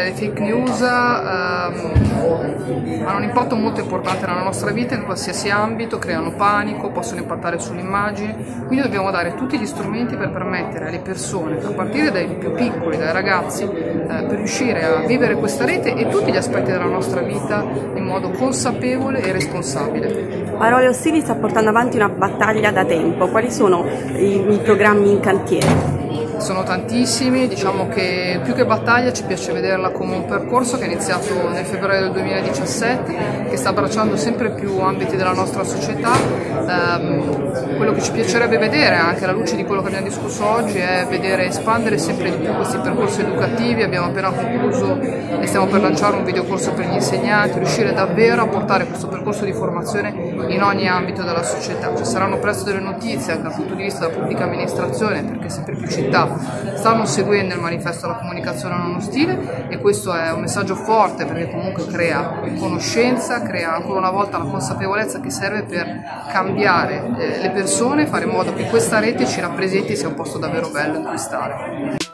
I think um, hanno un impatto molto importante nella nostra vita in qualsiasi ambito, creano panico, possono impattare sull'immagine, quindi dobbiamo dare tutti gli strumenti per permettere alle persone, a partire dai più piccoli, dai ragazzi, eh, per riuscire a vivere questa rete e tutti gli aspetti della nostra vita in modo consapevole e responsabile. Parole Ostili sta portando avanti una battaglia da tempo, quali sono i, i programmi in cantiere? sono tantissimi, diciamo che più che battaglia ci piace vederla come un percorso che è iniziato nel febbraio del 2017, che sta abbracciando sempre più ambiti della nostra società. Eh, quello che ci piacerebbe vedere, anche alla luce di quello che abbiamo discusso oggi, è vedere espandere sempre di più questi percorsi educativi. Abbiamo appena concluso stiamo per lanciare un videocorso per gli insegnanti, riuscire davvero a portare questo percorso di formazione in ogni ambito della società. Ci saranno presto delle notizie anche dal punto di vista della pubblica amministrazione, perché sempre più città stanno seguendo il manifesto della comunicazione non ostile e questo è un messaggio forte perché comunque crea conoscenza, crea ancora una volta la consapevolezza che serve per cambiare eh, le persone, fare in modo che questa rete ci rappresenti sia un posto davvero bello in cui stare.